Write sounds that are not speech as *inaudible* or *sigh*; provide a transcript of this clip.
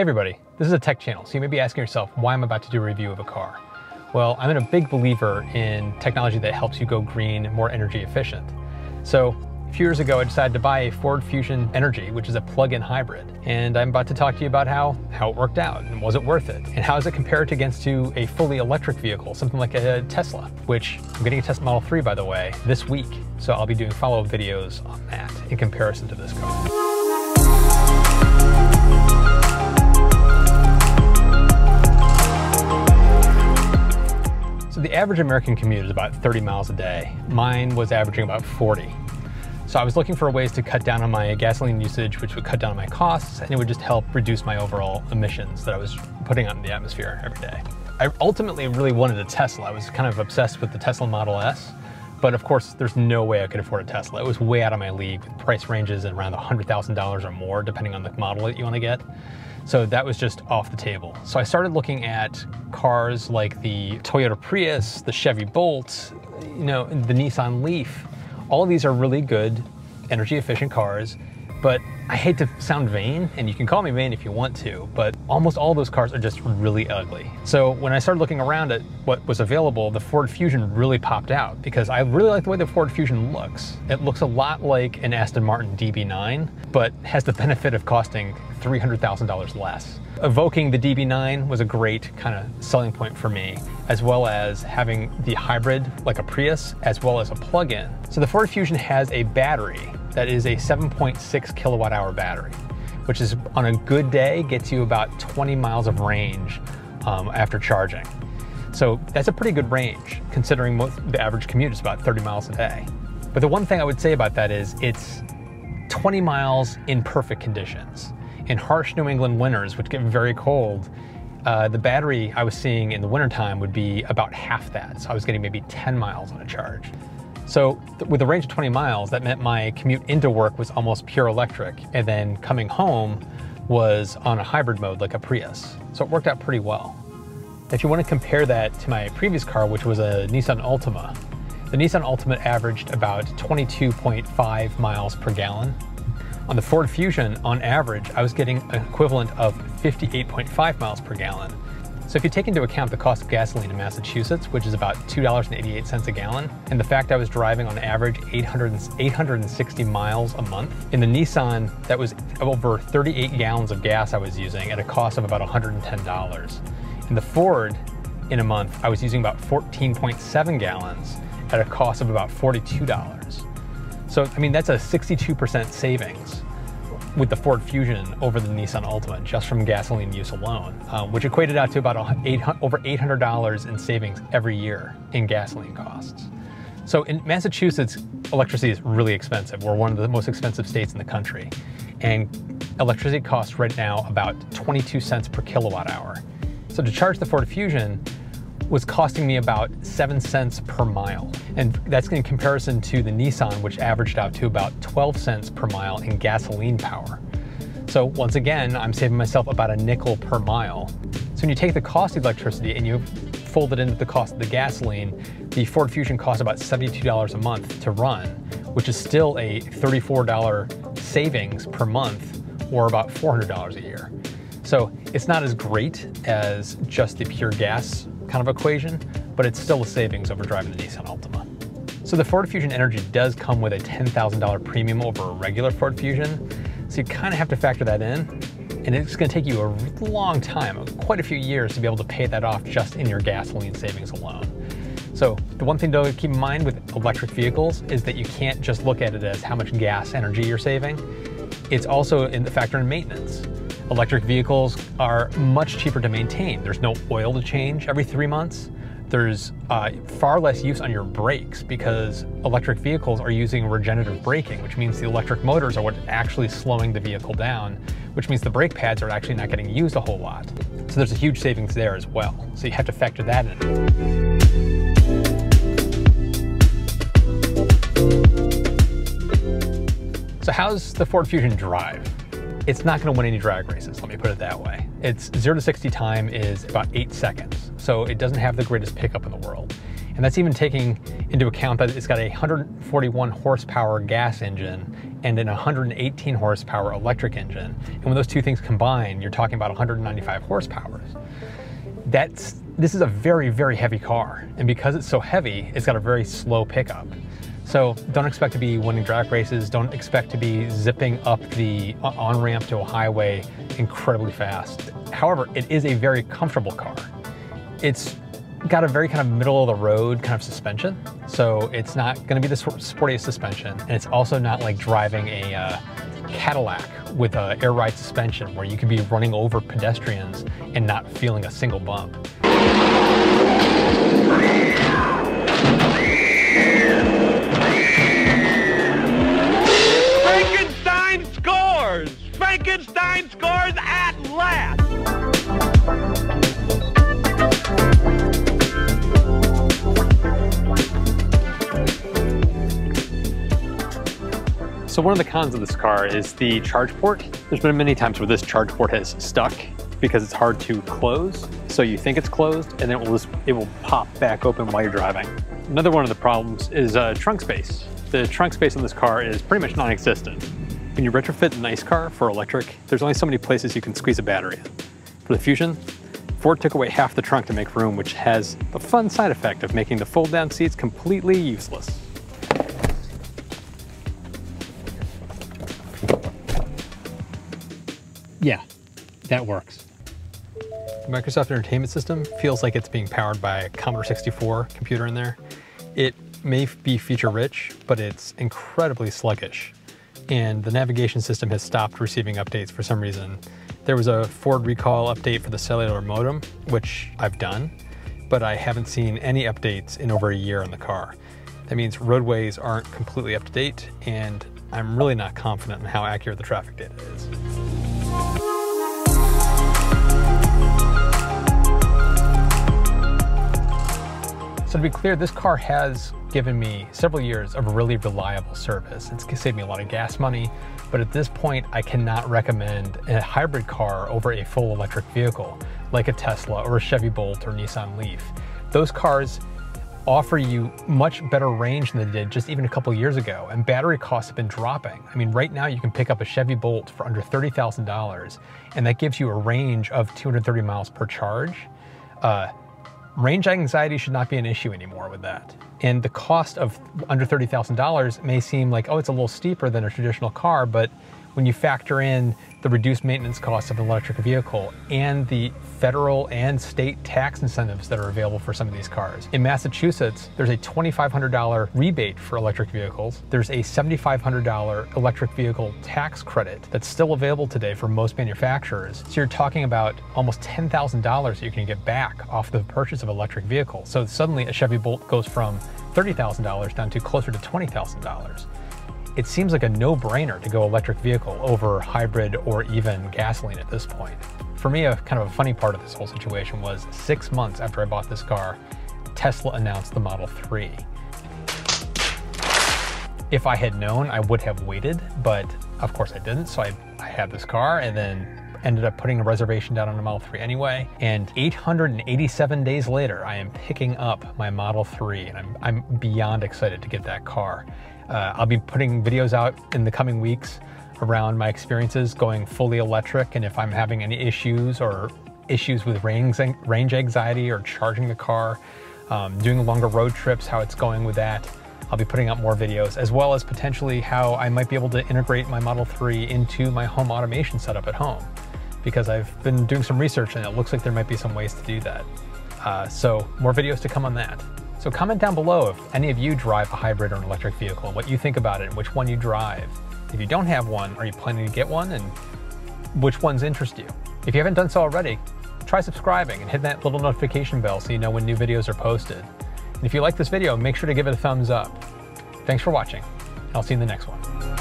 Hey everybody, this is a tech channel, so you may be asking yourself why I'm about to do a review of a car. Well, I'm a big believer in technology that helps you go green, more energy efficient. So a few years ago, I decided to buy a Ford Fusion Energi, which is a plug-in hybrid. And I'm about to talk to you about how, how it worked out and was it worth it? And how does it compare it against to a fully electric vehicle, something like a Tesla, which I'm getting a Tesla Model 3, by the way, this week. So I'll be doing follow-up videos on that in comparison to this car. So the average American commute is about 30 miles a day. Mine was averaging about 40. So I was looking for ways to cut down on my gasoline usage, which would cut down on my costs, and it would just help reduce my overall emissions that I was putting out in the atmosphere every day. I ultimately really wanted a Tesla. I was kind of obsessed with the Tesla Model S, but of course, there's no way I could afford a Tesla. It was way out of my league with price ranges at around $100,000 or more, depending on the model that you want to get. So that was just off the table. So I started looking at cars like the Toyota Prius, the Chevy Bolt, you know, the Nissan Leaf. All of these are really good energy efficient cars but I hate to sound vain, and you can call me vain if you want to, but almost all those cars are just really ugly. So when I started looking around at what was available, the Ford Fusion really popped out because I really like the way the Ford Fusion looks. It looks a lot like an Aston Martin DB9, but has the *laughs* benefit of costing $300,000 less. Evoking the DB9 was a great kind of selling point for me, as well as having the hybrid like a Prius, as well as a plug-in. So the Ford Fusion has a battery that is a 7.6 kilowatt hour battery, which is on a good day gets you about 20 miles of range um, after charging. So that's a pretty good range considering most, the average commute is about 30 miles a day. But the one thing I would say about that is it's 20 miles in perfect conditions. In harsh New England winters, which get very cold, uh, the battery I was seeing in the wintertime would be about half that. So I was getting maybe 10 miles on a charge. So with a range of 20 miles, that meant my commute into work was almost pure electric. And then coming home was on a hybrid mode like a Prius. So it worked out pretty well. If you want to compare that to my previous car, which was a Nissan Altima, the Nissan Altima averaged about 22.5 miles per gallon. On the Ford Fusion, on average, I was getting an equivalent of 58.5 miles per gallon. So if you take into account the cost of gasoline in Massachusetts, which is about $2.88 a gallon, and the fact I was driving on average 800, 860 miles a month, in the Nissan, that was over 38 gallons of gas I was using at a cost of about $110. In the Ford, in a month, I was using about 14.7 gallons at a cost of about $42. So, I mean, that's a 62% savings with the Ford Fusion over the Nissan Altima just from gasoline use alone, um, which equated out to about eight, over $800 in savings every year in gasoline costs. So in Massachusetts, electricity is really expensive. We're one of the most expensive states in the country. And electricity costs right now about 22 cents per kilowatt hour. So to charge the Ford Fusion, was costing me about seven cents per mile. And that's in comparison to the Nissan, which averaged out to about 12 cents per mile in gasoline power. So once again, I'm saving myself about a nickel per mile. So when you take the cost of electricity and you fold it into the cost of the gasoline, the Ford Fusion costs about $72 a month to run, which is still a $34 savings per month or about $400 a year. So it's not as great as just the pure gas kind of equation, but it's still a savings over driving the Nissan Altima. So the Ford Fusion Energi does come with a $10,000 premium over a regular Ford Fusion, so you kind of have to factor that in. And it's going to take you a long time, quite a few years, to be able to pay that off just in your gasoline savings alone. So the one thing to keep in mind with electric vehicles is that you can't just look at it as how much gas energy you're saving. It's also in the factor in maintenance. Electric vehicles are much cheaper to maintain. There's no oil to change every three months. There's uh, far less use on your brakes because electric vehicles are using regenerative braking, which means the electric motors are what actually slowing the vehicle down, which means the brake pads are actually not getting used a whole lot. So there's a huge savings there as well. So you have to factor that in. So how's the Ford Fusion drive? It's not gonna win any drag races, let me put it that way. Its zero to 60 time is about eight seconds, so it doesn't have the greatest pickup in the world. And that's even taking into account that it's got a 141 horsepower gas engine and an 118 horsepower electric engine. And when those two things combine, you're talking about 195 horsepower. That's this is a very, very heavy car. And because it's so heavy, it's got a very slow pickup. So don't expect to be winning drag races. Don't expect to be zipping up the uh, on-ramp to a highway incredibly fast. However, it is a very comfortable car. It's got a very kind of middle of the road kind of suspension. So it's not going to be the sportiest suspension. And it's also not like driving a uh, Cadillac with a air ride suspension where you could be running over pedestrians and not feeling a single bump. Scores at last! So one of the cons of this car is the charge port. There's been many times where this charge port has stuck because it's hard to close. So you think it's closed and then it will, just, it will pop back open while you're driving. Another one of the problems is uh, trunk space. The trunk space on this car is pretty much non-existent. When you retrofit an ICE car for electric, there's only so many places you can squeeze a battery in. For the Fusion, Ford took away half the trunk to make room, which has the fun side effect of making the fold-down seats completely useless. Yeah, that works. The Microsoft Entertainment System feels like it's being powered by a Commodore 64 computer in there. It may be feature rich, but it's incredibly sluggish. And the navigation system has stopped receiving updates for some reason. There was a Ford recall update for the cellular modem, which I've done, but I haven't seen any updates in over a year on the car. That means roadways aren't completely up to date, and I'm really not confident in how accurate the traffic data is. So to be clear, this car has given me several years of really reliable service. It's saved me a lot of gas money, but at this point, I cannot recommend a hybrid car over a full electric vehicle, like a Tesla or a Chevy Bolt or Nissan Leaf. Those cars offer you much better range than they did just even a couple years ago, and battery costs have been dropping. I mean, right now you can pick up a Chevy Bolt for under $30,000, and that gives you a range of 230 miles per charge. Uh, range anxiety should not be an issue anymore with that. And the cost of under $30,000 may seem like, oh, it's a little steeper than a traditional car, but when you factor in the reduced maintenance costs of an electric vehicle and the federal and state tax incentives that are available for some of these cars. In Massachusetts, there's a $2,500 rebate for electric vehicles. There's a $7,500 electric vehicle tax credit that's still available today for most manufacturers. So you're talking about almost $10,000 that you can get back off the purchase of electric vehicles. So suddenly a Chevy Bolt goes from $30,000 down to closer to $20,000 it seems like a no-brainer to go electric vehicle over hybrid or even gasoline at this point. For me, a kind of a funny part of this whole situation was six months after I bought this car, Tesla announced the Model 3. If I had known, I would have waited, but of course I didn't. So I, I had this car and then ended up putting a reservation down on a Model 3 anyway. And 887 days later, I am picking up my Model 3 and I'm, I'm beyond excited to get that car. Uh, I'll be putting videos out in the coming weeks around my experiences going fully electric and if I'm having any issues or issues with range, anxiety or charging the car, um, doing longer road trips, how it's going with that. I'll be putting out more videos, as well as potentially how I might be able to integrate my Model 3 into my home automation setup at home, because I've been doing some research and it looks like there might be some ways to do that. Uh, so more videos to come on that. So comment down below if any of you drive a hybrid or an electric vehicle, what you think about it, and which one you drive. If you don't have one, are you planning to get one, and which ones interest you? If you haven't done so already, try subscribing and hit that little notification bell so you know when new videos are posted. If you like this video, make sure to give it a thumbs up. Thanks for watching, I'll see you in the next one.